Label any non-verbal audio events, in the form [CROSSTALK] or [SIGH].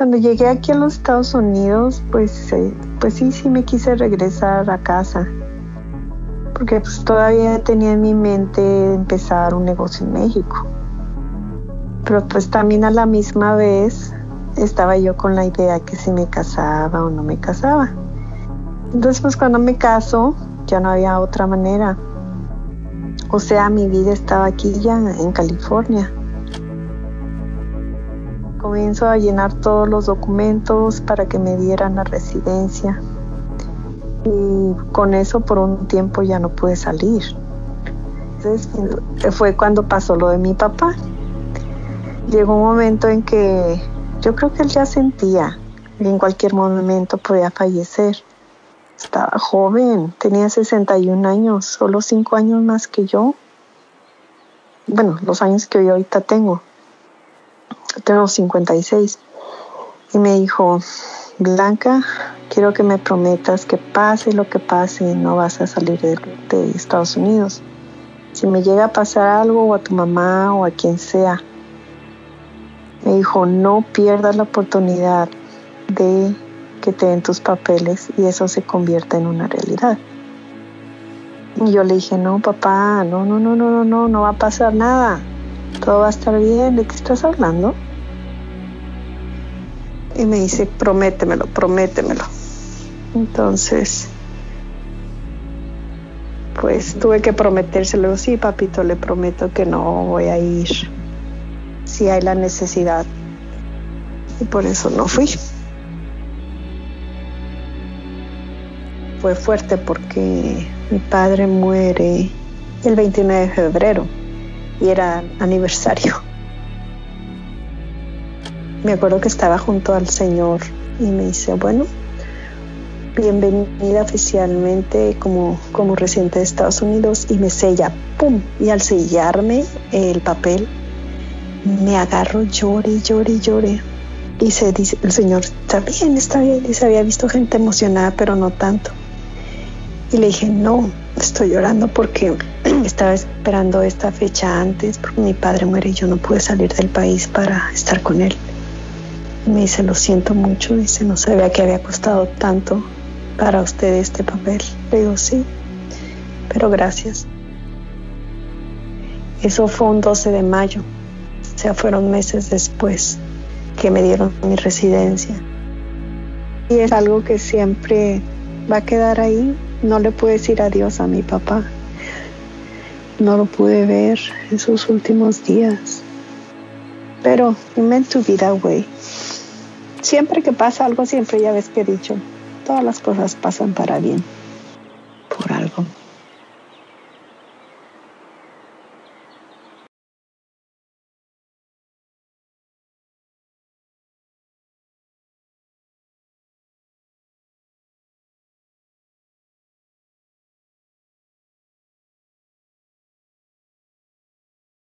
Cuando llegué aquí a los Estados Unidos, pues, eh, pues sí, sí me quise regresar a casa, porque pues todavía tenía en mi mente empezar un negocio en México. Pero pues también a la misma vez estaba yo con la idea que si me casaba o no me casaba. Entonces pues cuando me caso ya no había otra manera. O sea, mi vida estaba aquí ya en California comienzo a llenar todos los documentos para que me dieran la residencia. Y con eso por un tiempo ya no pude salir. Entonces fue cuando pasó lo de mi papá. Llegó un momento en que yo creo que él ya sentía que en cualquier momento podía fallecer. Estaba joven, tenía 61 años, solo 5 años más que yo. Bueno, los años que yo ahorita tengo tengo 56. Y me dijo, Blanca, quiero que me prometas que pase lo que pase, no vas a salir de, de, Estados Unidos. Si me llega a pasar algo o a tu mamá o a quien sea, me dijo, no pierdas la oportunidad de que te den tus papeles y eso se convierta en una realidad. Y yo le dije, no, papá, no, no, no, no, no, no, no va a pasar nada. Todo va a estar bien. ¿De qué estás hablando? y me dice, prométemelo, prométemelo. Entonces, pues tuve que prometérselo, sí, papito, le prometo que no voy a ir si hay la necesidad. Y por eso no fui. Fue fuerte porque mi padre muere el 29 de febrero y era aniversario me acuerdo que estaba junto al Señor y me dice, bueno, bienvenida oficialmente como, como residente de Estados Unidos y me sella, ¡pum! Y al sellarme el papel, me agarro, llore, llore, llore. Y se dice, el Señor, está bien, está bien. Y se había visto gente emocionada, pero no tanto. Y le dije, no, estoy llorando porque [CLEARS THROAT] estaba esperando esta fecha antes, porque mi padre muere y yo no pude salir del país para estar con él. Me dice, lo siento mucho, dice, no sabía que había costado tanto para usted este papel. Le digo, sí, pero gracias. Eso fue un 12 de mayo, o sea, fueron meses después que me dieron mi residencia. Y es algo que siempre va a quedar ahí. No le pude decir adiós a mi papá. No lo pude ver en sus últimos días. Pero he meant to be. Siempre que pasa algo, siempre ya ves que he dicho, todas las cosas pasan para bien, por algo.